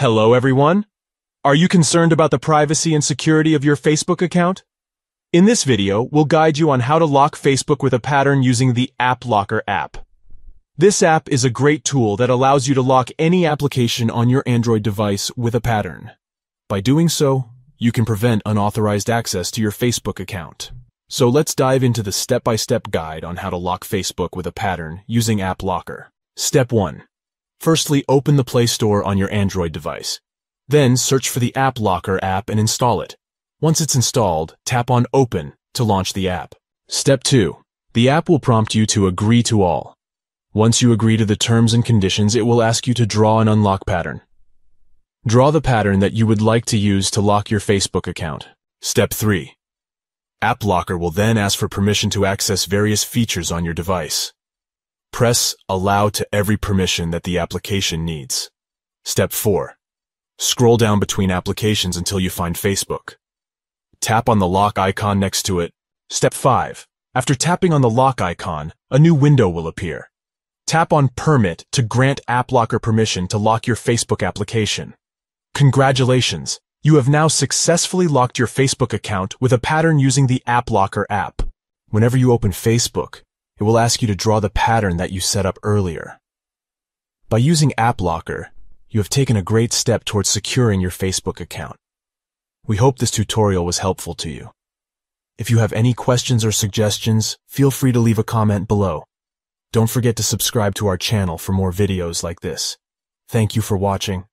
Hello everyone! Are you concerned about the privacy and security of your Facebook account? In this video, we'll guide you on how to lock Facebook with a pattern using the App Locker app. This app is a great tool that allows you to lock any application on your Android device with a pattern. By doing so, you can prevent unauthorized access to your Facebook account. So let's dive into the step-by-step guide on how to lock Facebook with a pattern using App Locker. Step 1. Firstly, open the Play Store on your Android device. Then search for the App Locker app and install it. Once it's installed, tap on Open to launch the app. Step 2. The app will prompt you to agree to all. Once you agree to the terms and conditions, it will ask you to draw an unlock pattern. Draw the pattern that you would like to use to lock your Facebook account. Step 3. App Locker will then ask for permission to access various features on your device. Press Allow to every permission that the application needs. Step 4. Scroll down between applications until you find Facebook. Tap on the lock icon next to it. Step 5. After tapping on the lock icon, a new window will appear. Tap on Permit to grant AppLocker permission to lock your Facebook application. Congratulations! You have now successfully locked your Facebook account with a pattern using the AppLocker app. Whenever you open Facebook, it will ask you to draw the pattern that you set up earlier. By using AppLocker, you have taken a great step towards securing your Facebook account. We hope this tutorial was helpful to you. If you have any questions or suggestions, feel free to leave a comment below. Don't forget to subscribe to our channel for more videos like this. Thank you for watching.